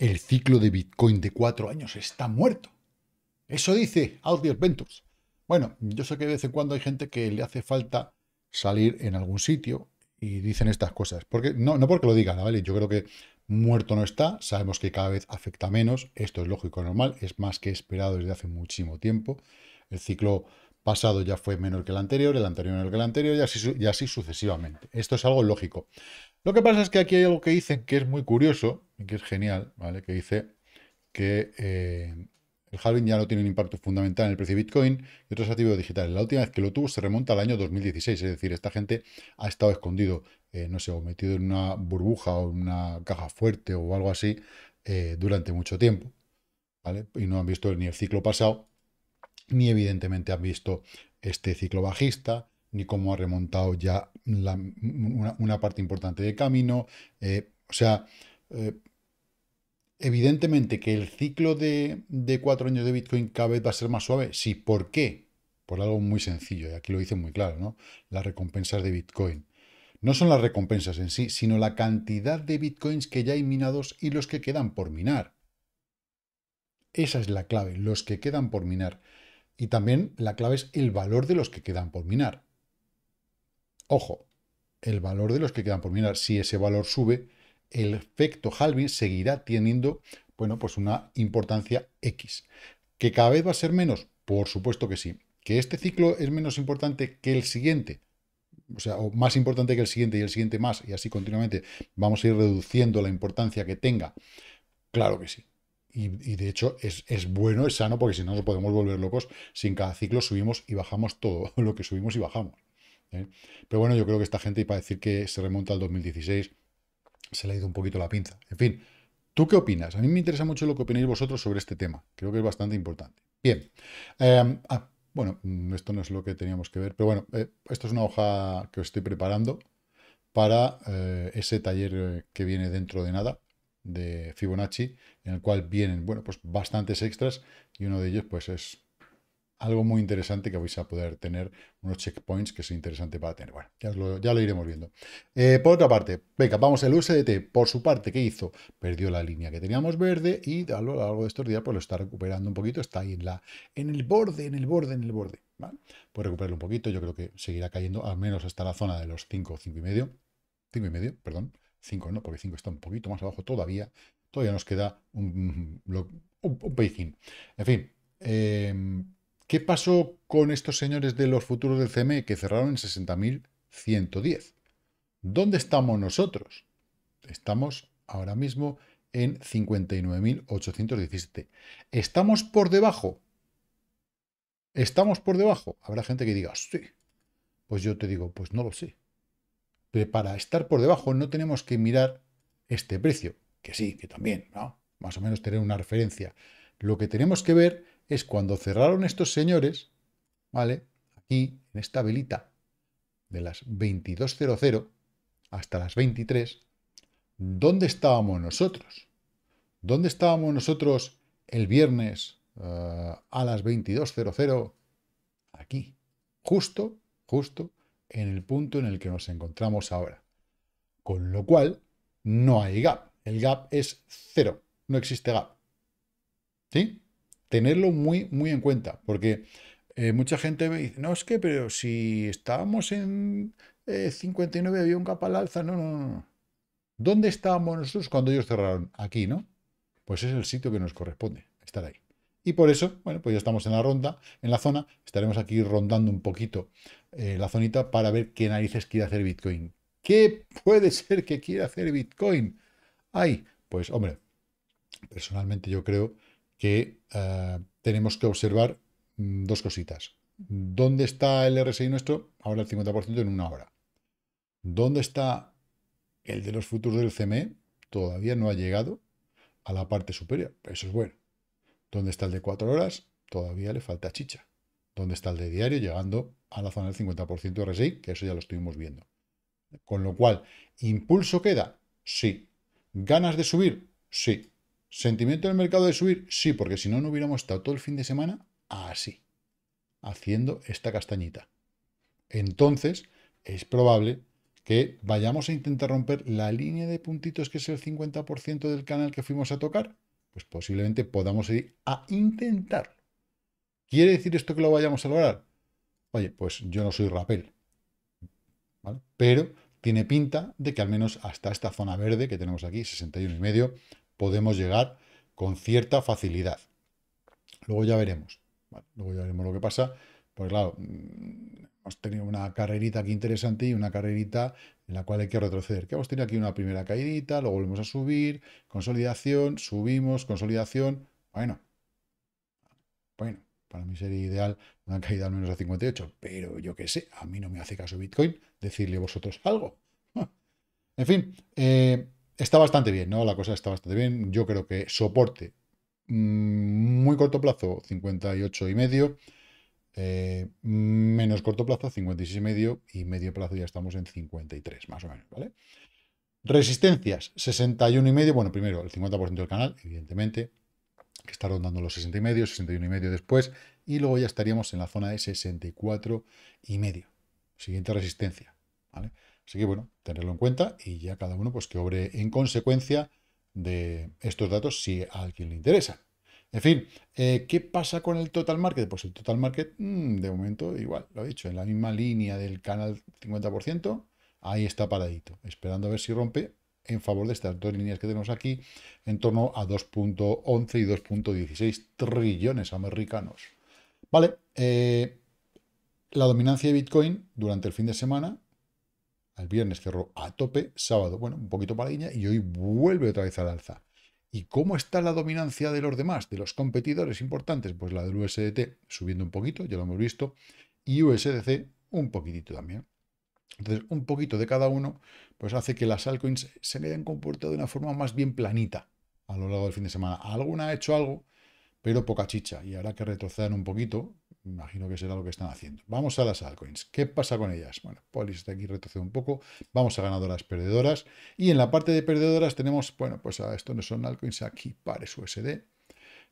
el ciclo de Bitcoin de cuatro años está muerto. Eso dice Audios Ventures. Bueno, yo sé que de vez en cuando hay gente que le hace falta salir en algún sitio y dicen estas cosas. Porque, no, no porque lo digan, ¿vale? Yo creo que muerto no está, sabemos que cada vez afecta menos, esto es lógico normal, es más que esperado desde hace muchísimo tiempo. El ciclo pasado ya fue menor que el anterior, el anterior que el anterior y así, sucesivamente. Esto es algo lógico. Lo que pasa es que aquí hay algo que dicen que es muy curioso y que es genial, ¿vale? Que dice que eh, el halving ya no tiene un impacto fundamental en el precio de Bitcoin y otros activos digitales. La última vez que lo tuvo se remonta al año 2016, es decir, esta gente ha estado escondido, eh, no sé, o metido en una burbuja o una caja fuerte o algo así eh, durante mucho tiempo, ¿vale? Y no han visto ni el ciclo pasado, ni evidentemente han visto este ciclo bajista, ni cómo ha remontado ya una, parte importante de camino. Eh, o sea, eh, evidentemente que el ciclo de, cuatro años de Bitcoin cada vez va a ser más suave. Sí, ¿por qué? Por algo muy sencillo, y aquí lo dicen muy claro, ¿no? Las recompensas de Bitcoin. No son las recompensas en sí, sino la cantidad de Bitcoins que ya hay minados y los que quedan por minar. Esa es la clave, los que quedan por minar. Y también la clave es el valor de los que quedan por minar. Ojo, el valor de los que quedan por mirar, si ese valor sube, el efecto halving seguirá teniendo, bueno, pues una importancia X. ¿Que cada vez va a ser menos? Por supuesto que sí. ¿Que este ciclo es menos importante que el siguiente? O sea, o más importante que el siguiente y el siguiente más, y así continuamente vamos a ir reduciendo la importancia que tenga. Claro que sí. Y, de hecho es, es, bueno, es sano, porque si no nos podemos volver locos si en cada ciclo subimos y bajamos todo lo que subimos y bajamos. ¿eh? Pero bueno, yo creo que esta gente, y para decir que se remonta al 2016, se le ha ido un poquito la pinza. En fin, ¿tú qué opinas? A mí me interesa mucho lo que opináis vosotros sobre este tema. Creo que es bastante importante. Bien. Em, ah, bueno, mm, esto no es lo que teníamos que ver, pero bueno, eh, esto es una hoja que os estoy preparando para eh, ese taller que viene dentro de nada de Fibonacci, en el cual vienen, bueno, pues bastantes extras y uno de ellos pues es algo muy interesante que vais a poder tener unos checkpoints que es interesante para tener. Bueno, ya, lo, ya lo, iremos viendo. Eh, por otra parte, venga, vamos, el USDT, por su parte, ¿qué hizo? Perdió la línea que teníamos verde y a lo largo de estos días pues lo está recuperando un poquito, está ahí en, la, en el borde, en el borde, en el borde. ¿vale? Puede recuperarlo un poquito, yo creo que seguirá cayendo al menos hasta la zona de los 5, 5 y medio, 5 y medio, perdón, 5 no, porque 5 está un poquito más abajo todavía, todavía nos queda un, un, un, En fin, eh, ¿Qué pasó con estos señores de los futuros del CME que cerraron en 60.110? ¿Dónde estamos nosotros? Estamos ahora mismo en 59.817. ¿Estamos por debajo? ¿Estamos por debajo? Habrá gente que diga, sí. Pues yo te digo, pues no lo sé. Pero para estar por debajo no tenemos que mirar este precio, que sí, que también, ¿no? Más o menos tener una referencia. Lo que tenemos que ver es cuando cerraron estos señores, ¿vale? Aquí, en esta velita de las 22.00 hasta las 23, ¿dónde estábamos nosotros? ¿Dónde estábamos nosotros el viernes eh, a las 22.00? Aquí, justo, justo en el punto en el que nos encontramos ahora. Con lo cual, no hay gap. El gap es cero. No existe gap. ¿Sí? tenerlo muy, muy en cuenta, porque eh, mucha gente me dice, no, es que, pero si estábamos en 59 eh, había un capa al alza, no, no, no. ¿Dónde estábamos nosotros cuando ellos cerraron? Aquí, ¿no? Pues es el sitio que nos corresponde, estar ahí. Y por eso, bueno, pues ya estamos en la ronda, en la zona, estaremos aquí rondando un poquito eh, la zonita para ver qué narices quiere hacer Bitcoin. ¿Qué puede ser que quiera hacer Bitcoin? Ay, pues hombre, personalmente yo creo que eh, tenemos que observar mm, dos cositas. ¿Dónde está el RSI nuestro? Ahora el 50% en una hora. ¿Dónde está el de los futuros del CME? Todavía no ha llegado a la parte superior. Eso es bueno. ¿Dónde está el de 4 horas? Todavía le falta chicha. ¿Dónde está el de diario? Llegando a la zona del 50% RSI, que eso ya lo estuvimos viendo. Con lo cual, ¿impulso queda? Sí. ¿Ganas de subir? Sí. ¿Sentimiento del mercado de subir? Sí, porque si no, no hubiéramos estado todo el fin de semana así, haciendo esta castañita. Entonces, es probable que vayamos a intentar romper la línea de puntitos que es el 50% del canal que fuimos a tocar, pues posiblemente podamos ir a intentarlo. ¿Quiere decir esto que lo vayamos a lograr? Oye, pues yo no soy rapel, pero tiene pinta de que al menos hasta esta zona verde que tenemos aquí, 61 y medio, podemos llegar con cierta facilidad. Luego ya veremos. luego ya veremos lo que pasa. Pues claro, mm, hemos tenido una carrerita aquí interesante y una carrerita en la cual hay que retroceder. Que hemos tenido aquí una primera caídita, luego volvemos a subir, consolidación, subimos, consolidación. Bueno, bueno, para mí sería ideal una caída al menos a 58, pero yo qué sé, a mí no me hace caso Bitcoin, decirle vosotros algo. En fin, eh, está bastante bien, ¿no? La cosa está bastante bien. Yo creo que soporte mm, muy corto plazo, 58 y medio. Eh, menos corto plazo, 56 y medio. Plazo ya estamos en 53, más o menos, ¿vale? Resistencias, 61 y medio. Bueno, primero el 50% del canal, evidentemente que está rondando los 60 y medio, 61 y medio después, y luego ya estaríamos en la zona de 64 y medio. Siguiente resistencia, ¿vale? Así que bueno, tenerlo en cuenta y ya cada uno pues que obre en consecuencia de estos datos si a alguien le interesa. En fin, eh, ¿qué pasa con el total market? Pues el total market, mm, de momento, igual, lo he dicho, en la misma línea del canal 50%, ahí está paradito, esperando a ver si rompe en favor de estas dos líneas que tenemos aquí, en torno a 2.11 y 2.16 trillones americanos. Vale, eh, la dominancia de Bitcoin durante el fin de semana, el viernes cerró a tope, sábado, bueno, un poquito paradilla, y hoy vuelve otra vez al alza. ¿Y cómo está la dominancia de los demás, de los competidores importantes? Pues la del USDT subiendo un poquito, ya lo hemos visto, y USDC un poquitito también. Entonces, un poquito de cada uno, pues hace que las altcoins se hayan comportado de una forma más bien planita a lo largo del fin de semana. Alguna ha hecho algo, pero poca chicha. Y ahora que retrocedan un poquito, imagino que será lo que están haciendo. Vamos a las altcoins. ¿Qué pasa con ellas? Bueno, Polis está aquí retrocede un poco. Vamos a ganadoras, perdedoras. Y en la parte de perdedoras tenemos, bueno, pues a esto no son altcoins, aquí Pares USD.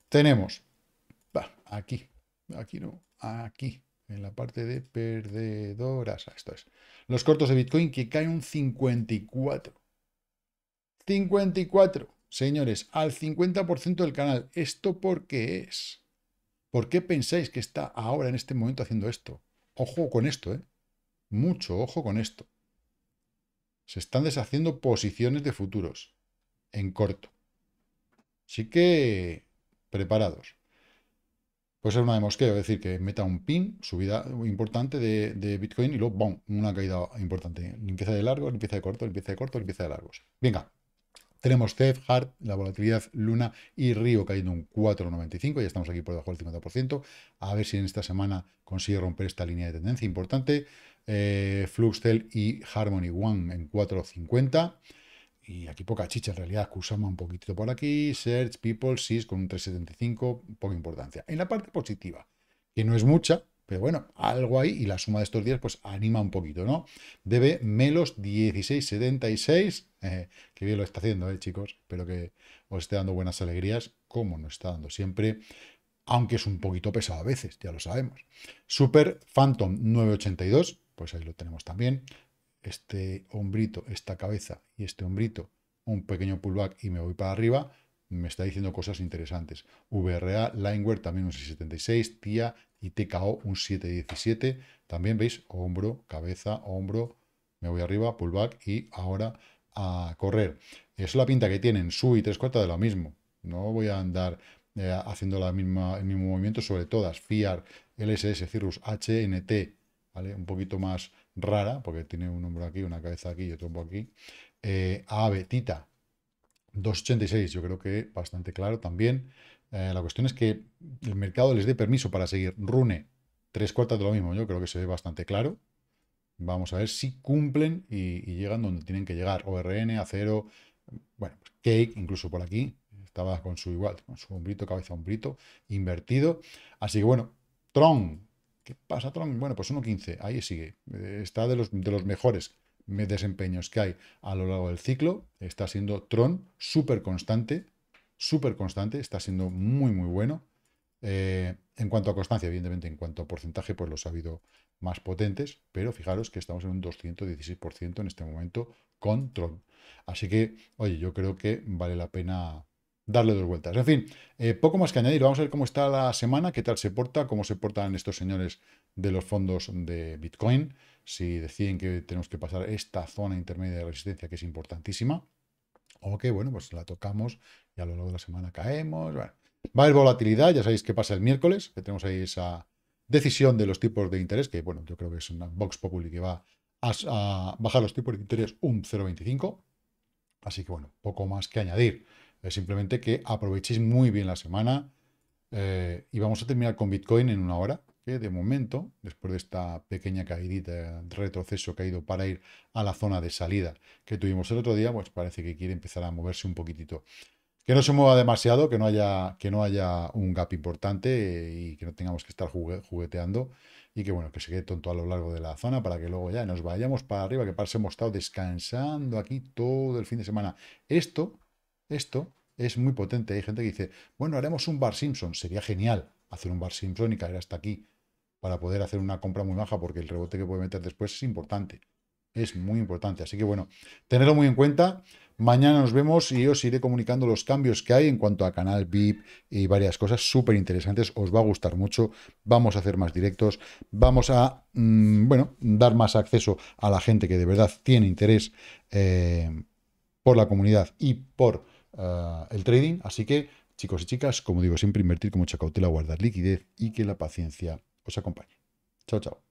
Tenemos, va, aquí, aquí no, aquí, en la parte de perdedoras. Esto es. Los cortos de Bitcoin que caen un 54. 54. Señores, al 50% del canal. ¿Esto por qué es? ¿Por qué pensáis que está ahora en este momento haciendo esto? Ojo con esto, ¿eh? Mucho ojo con esto. Se están deshaciendo posiciones de futuros en corto. Así que preparados puede ser una de mosqueo, es decir, que meta un pin, subida importante de, Bitcoin y luego, ¡bum!, una caída importante. Limpieza de largos, limpieza de corto, limpieza de corto, limpieza de largos. Venga, tenemos CEF, Hard, la volatilidad Luna y Río cayendo un 4,95, ya estamos aquí por debajo del 50%. A ver si en esta semana consigue romper esta línea de tendencia importante. Eh, Fluxtel y Harmony One en 4,50. Y aquí poca chicha, en realidad, Kusama un poquitito por aquí, Search, People, SIS con un 375, poca importancia. En la parte positiva, que no es mucha, pero bueno, algo ahí y la suma de estos días pues anima un poquito, ¿no? Debe Melos 1676, eh, que bien lo está haciendo, ¿eh, chicos? Espero que os esté dando buenas alegrías, como nos está dando siempre, aunque es un poquito pesado a veces, ya lo sabemos. Super Phantom 982, pues ahí lo tenemos también este hombrito, esta cabeza y este hombrito, un pequeño pullback y me voy para arriba, me está diciendo cosas interesantes. VRA, Lineware también un 676, TIA y TKO un 717. También veis, hombro, cabeza, hombro, me voy arriba, pullback y ahora a correr. Es la pinta que tienen, su y tres cuartas de lo mismo. No voy a andar eh, haciendo la misma, el mismo movimiento sobre todas. FIAR, LSS, Cirrus, HNT, ¿vale? Un poquito más rara, porque tiene un hombro aquí, una cabeza aquí y otro hombro aquí. Eh, AVE, Tita, 286, yo creo que bastante claro también. Eh, la cuestión es que el mercado les dé permiso para seguir. Rune, tres cuartas de lo mismo, yo creo que se ve bastante claro. Vamos a ver si cumplen y, llegan donde tienen que llegar. ORN, acero, bueno, pues Cake, incluso por aquí, estaba con su igual, con su hombrito, cabeza hombrito, invertido. Así que bueno, Tron, ¿Qué pasa, Tron? Bueno, pues 1.15, ahí sigue. Eh, está de los, de los mejores desempeños que hay a lo largo del ciclo. Está siendo Tron súper constante, súper constante, está siendo muy, muy bueno. Eh, en cuanto a constancia, evidentemente, en cuanto a porcentaje, pues los ha habido más potentes, pero fijaros que estamos en un 216% en este momento con Tron. Así que, oye, yo creo que vale la pena darle dos vueltas. En fin, eh, poco más que añadir. Vamos a ver cómo está la semana, qué tal se porta, cómo se portan estos señores de los fondos de Bitcoin, si deciden que tenemos que pasar esta zona intermedia de resistencia que es importantísima, o que, bueno, pues la tocamos y a lo largo de la semana caemos. va a haber volatilidad, ya sabéis qué pasa el miércoles, que tenemos ahí esa decisión de los tipos de interés, que, bueno, yo creo que es una Vox Populi que va a, bajar los tipos de interés un 0,25. Así que, bueno, poco más que añadir. Es simplemente que aprovechéis muy bien la semana eh, y vamos a terminar con Bitcoin en una hora de momento, después de esta pequeña caídita, retroceso que ido para ir a la zona de salida que tuvimos el otro día, pues parece que quiere empezar a moverse un poquitito. Que no se mueva demasiado, que no haya, que no haya un gap importante y que no tengamos que estar jugueteando y que bueno, que se quede tonto a lo largo de la zona para que luego ya nos vayamos para arriba, que parece hemos estado descansando aquí todo el fin de semana. Esto, esto es muy potente. Hay gente que dice, bueno, haremos un bar Simpson, sería genial hacer un bar Simpson y caer hasta aquí para poder hacer una compra muy baja, porque el rebote que puede meter después es importante. Es muy importante. Así que bueno, tenerlo muy en cuenta. Mañana nos vemos y os iré comunicando los cambios que hay en cuanto a canal VIP y varias cosas súper interesantes. Os va a gustar mucho. Vamos a hacer más directos. Vamos a, mm, bueno, dar más acceso a la gente que de verdad tiene interés eh, por la comunidad y por eh, el trading. Así que, chicos y chicas, como digo siempre, invertir con mucha cautela, guardar liquidez y que la paciencia os acompañe. Chao, chao.